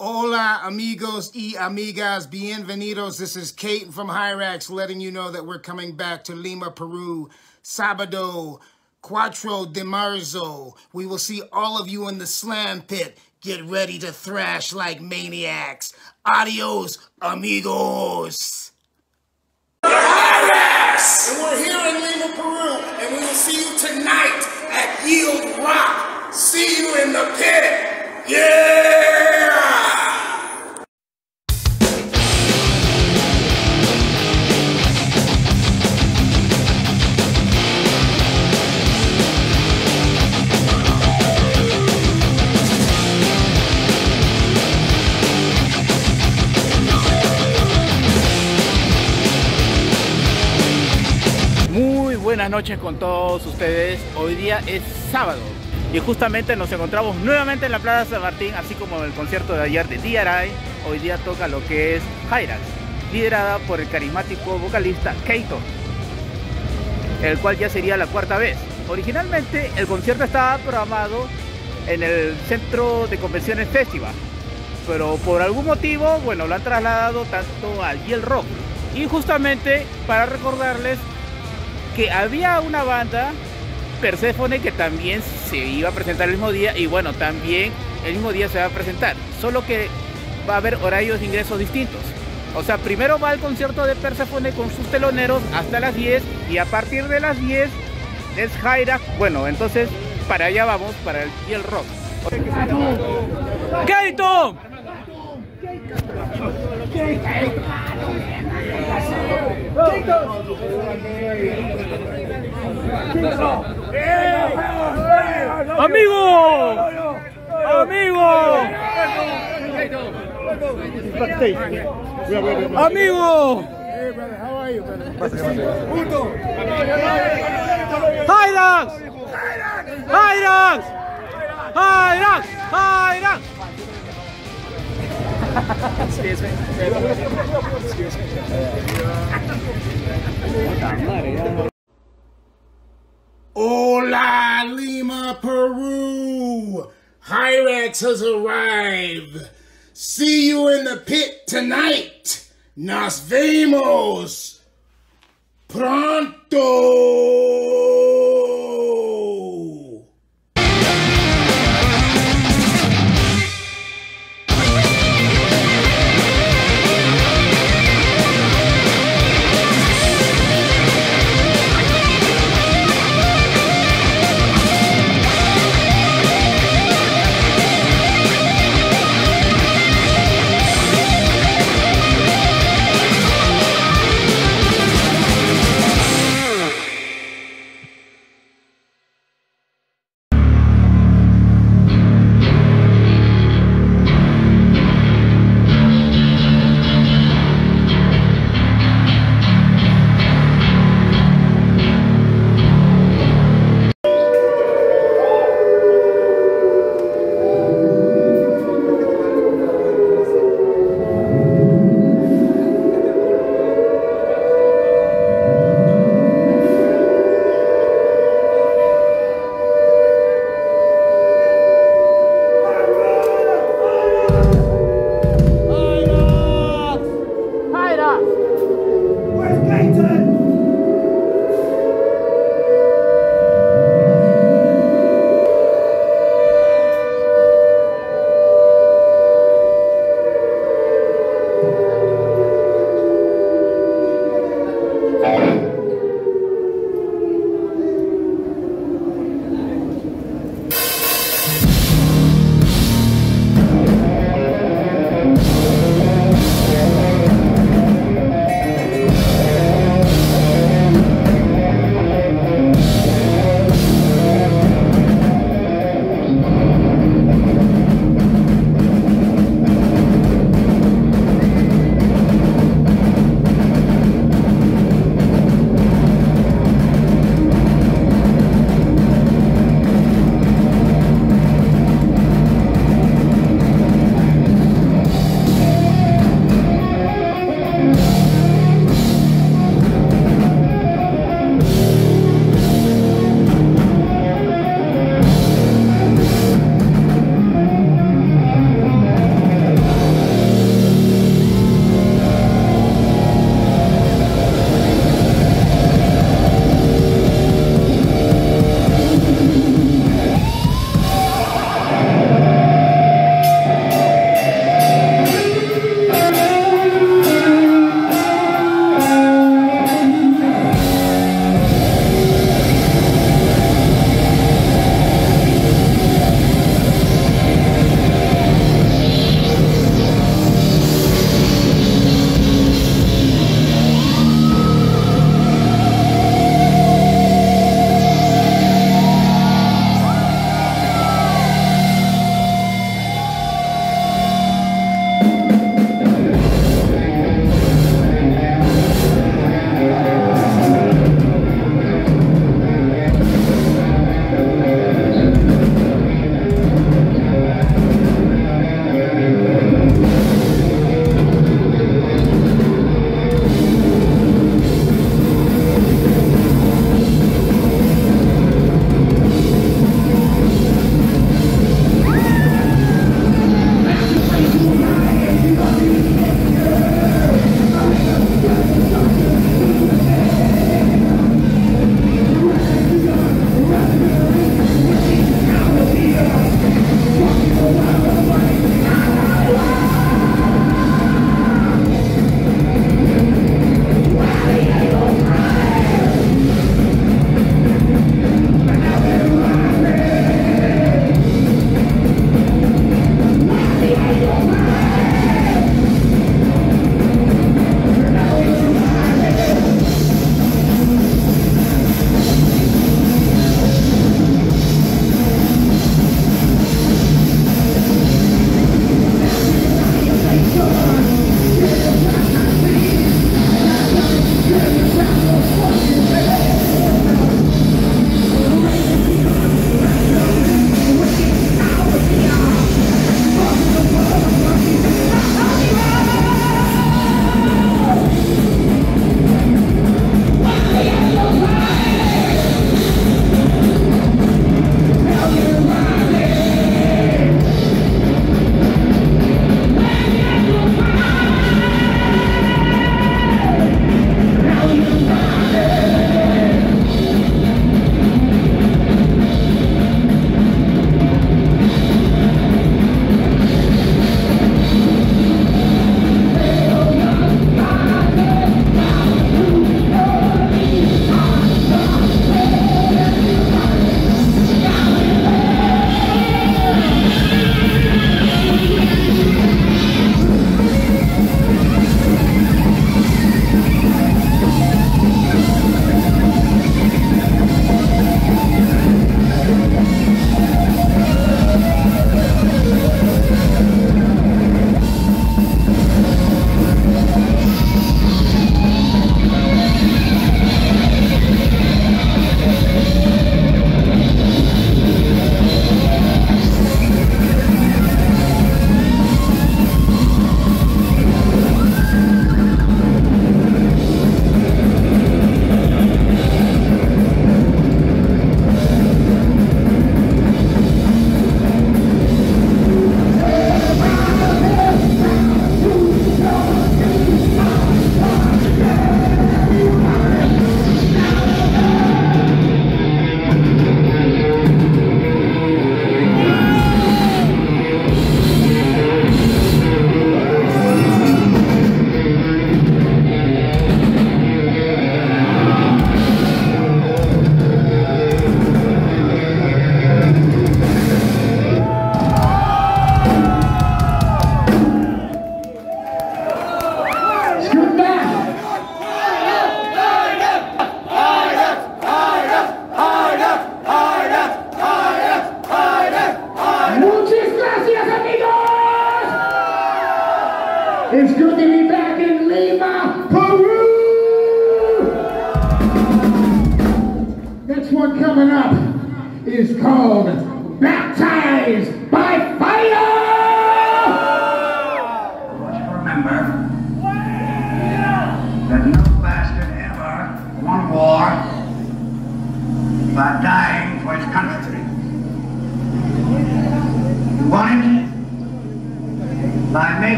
Hola, amigos y amigas, bienvenidos. This is Kate from Hirax letting you know that we're coming back to Lima, Peru, Sabado, Cuatro de Marzo. We will see all of you in the slam pit. Get ready to thrash like maniacs. Adios, amigos. Hirax! And we're here in Lima, Peru, and we will see you tonight at Yield Rock. See you in the pit. Yeah! Noches con todos ustedes. Hoy día es sábado y justamente nos encontramos nuevamente en la Plaza San Martín, así como en el concierto de ayer de DRI. Hoy día toca lo que es Hyrax, liderada por el carismático vocalista Keito, el cual ya sería la cuarta vez. Originalmente el concierto estaba programado en el Centro de Convenciones Festival, pero por algún motivo, bueno, lo han trasladado tanto al Yel Rock. Y justamente para recordarles que había una banda, Persephone, que también se iba a presentar el mismo día y bueno, también el mismo día se va a presentar, solo que va a haber horarios de ingresos distintos. O sea, primero va el concierto de Persephone con sus teloneros hasta las 10 y a partir de las 10 es Hyrax. Bueno, entonces para allá vamos, para el, y el rock. ¡Keito! ¡Amigo! ¡Amigo! ¡Amigo! ¡Hyrax! ¡Hyrax! ¡Hyrax! Hola, Lima, Peru. Hirax has arrived. See you in the pit tonight. Nos vemos pronto.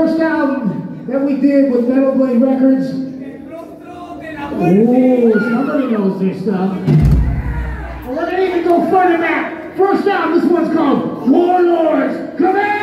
first album that we did with Metal Blade Records. Ooh, somebody knows this stuff. And we're gonna even go further back. First album, this one's called Warlords. Come in!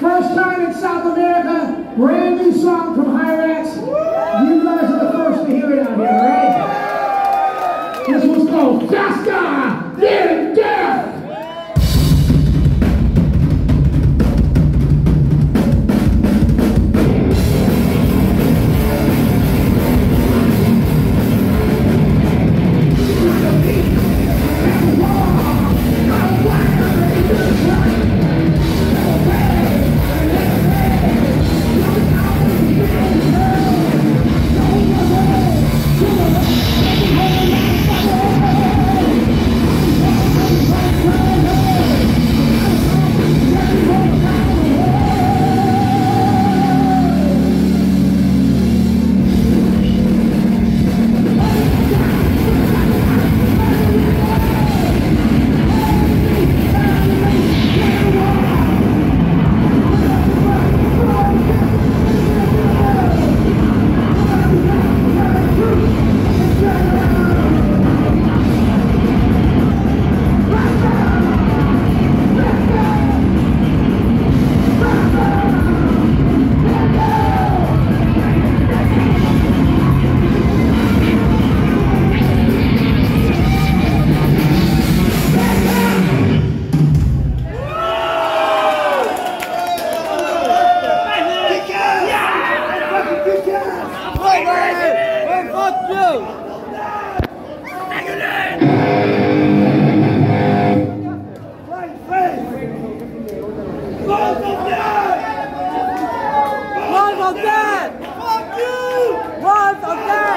First time in South America, brand new song from Hirax. You guys are the first to hear it out here, alright? This one's called Fasta Near Death. Once again! Fuck you! Once again!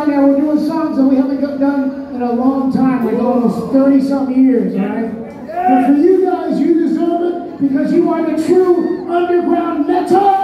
right now. We're doing songs that we haven't done in a long time, like almost 30 something years, right? But for you guys, you deserve it because you are the true underground metal.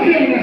One?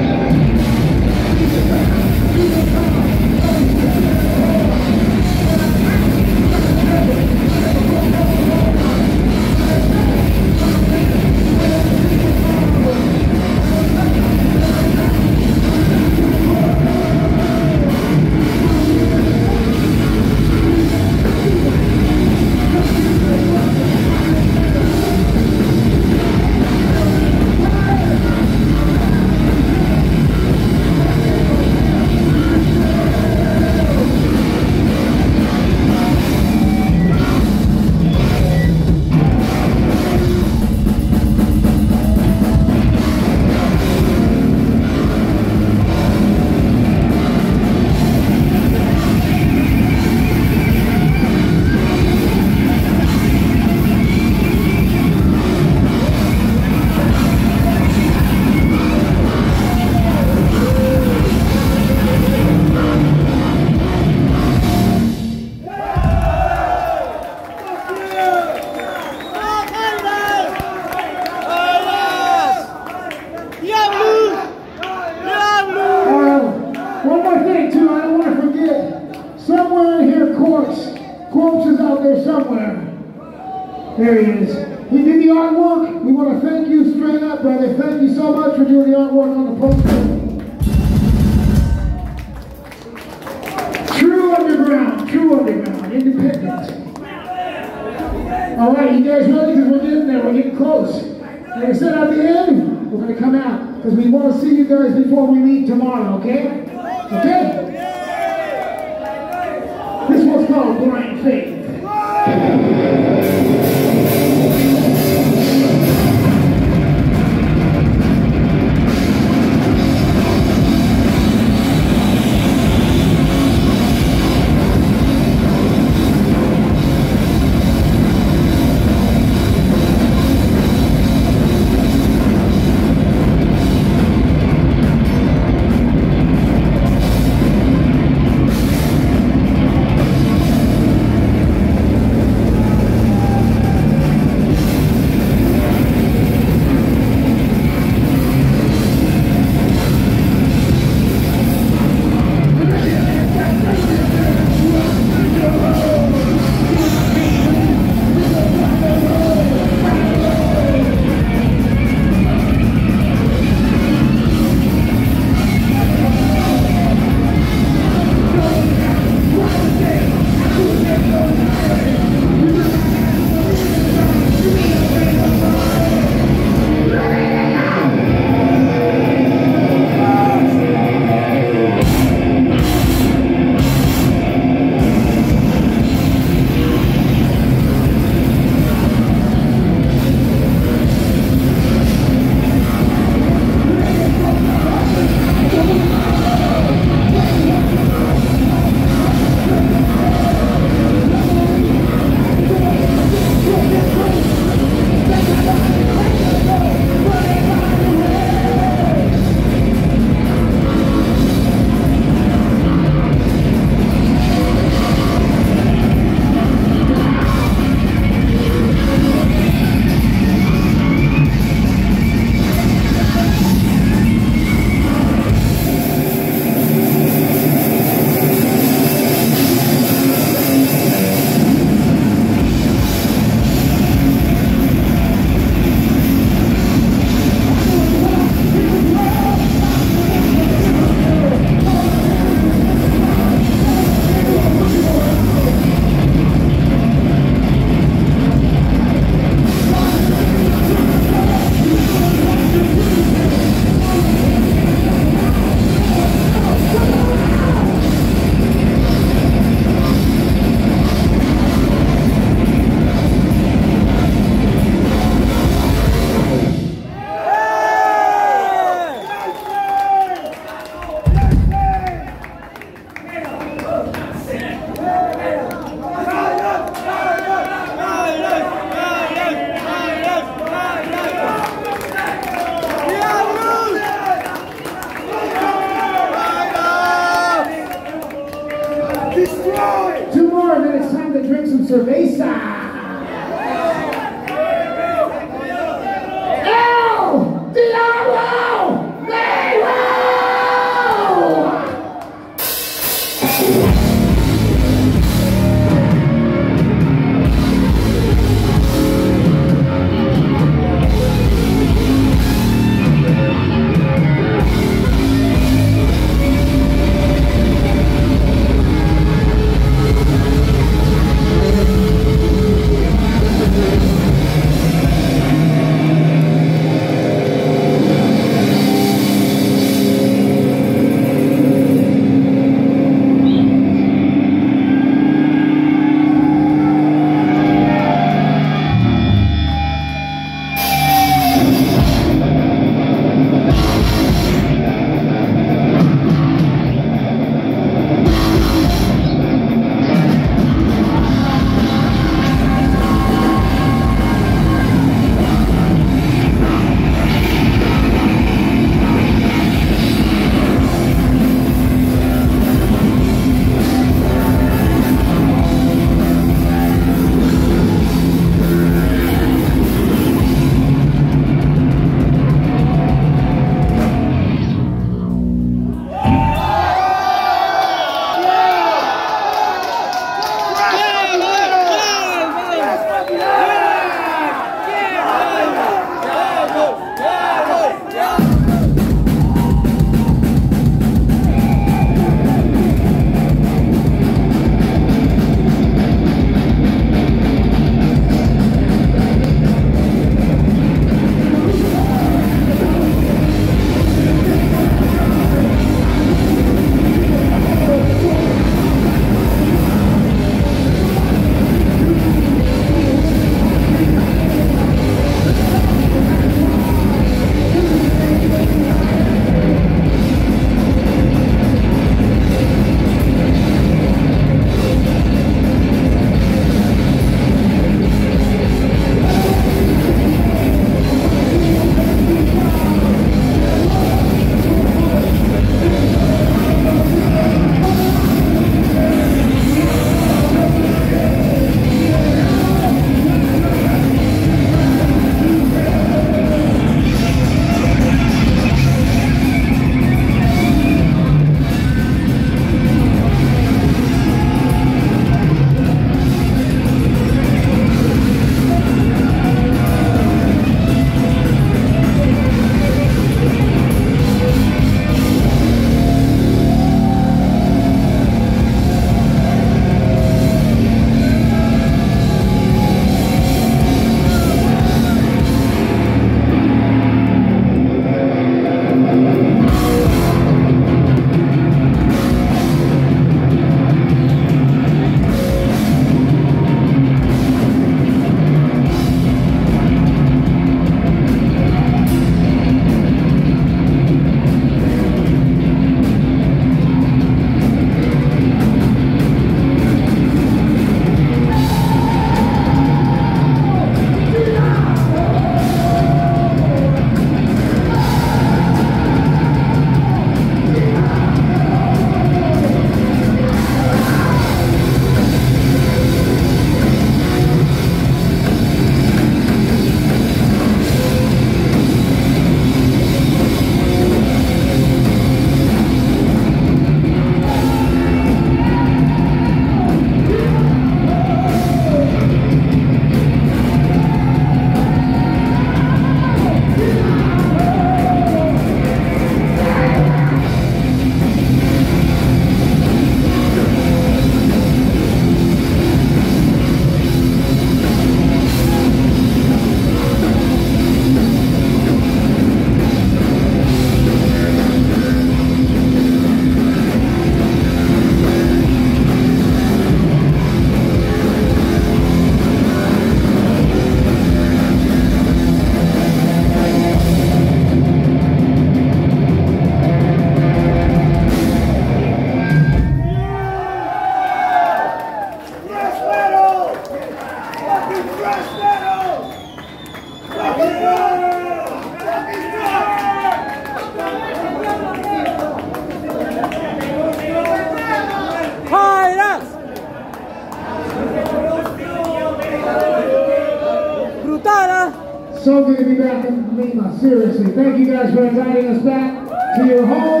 So good to be back in Lima, seriously. Thank you guys for inviting us back to your home.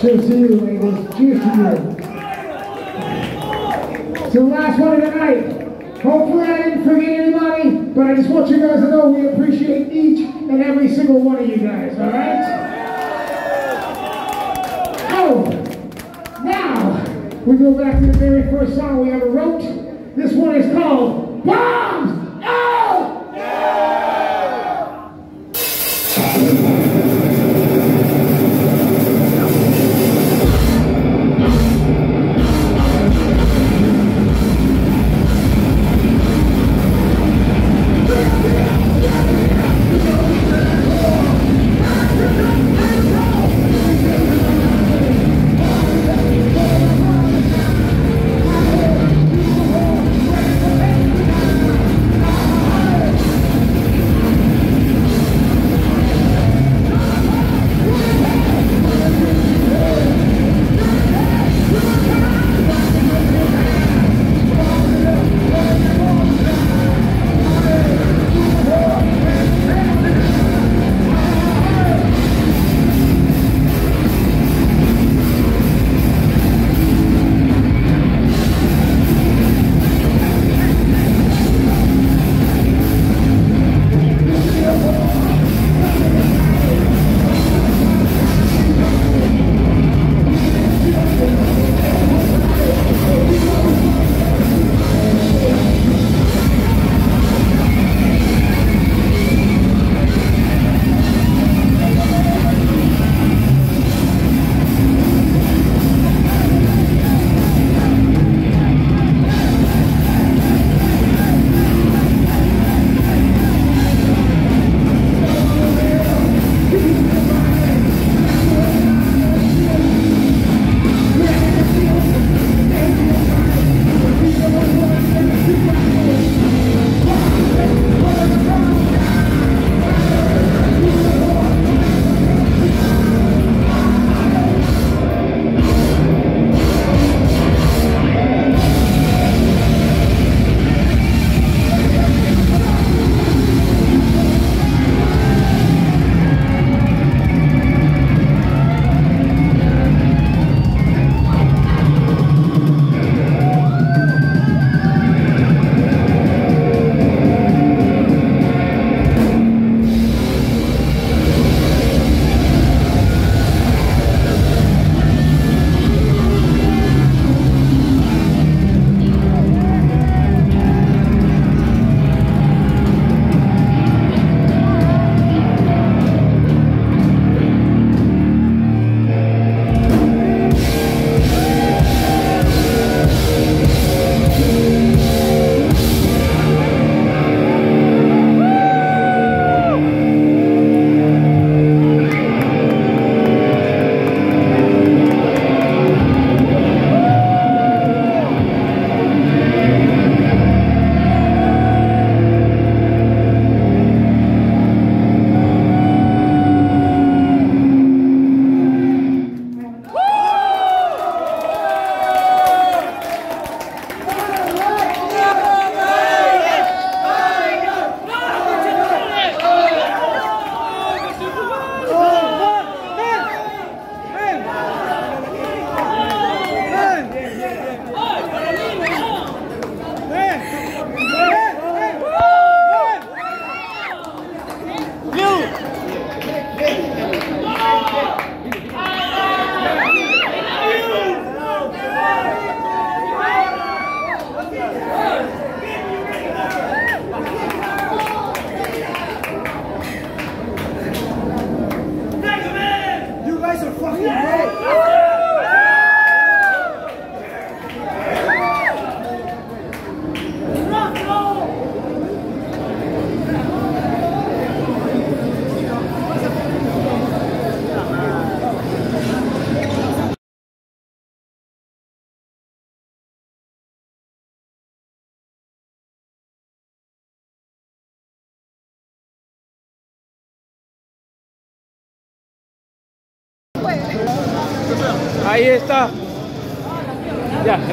Cheers. To you, ladies. Cheers to you. So the last one of the night. Hopefully I didn't forget anybody, but I just want you guys to know we appreciate each and every single one of you guys, all right? Oh, now we go back to the very first song we ever wrote. This one is called Bombs!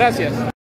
Gracias.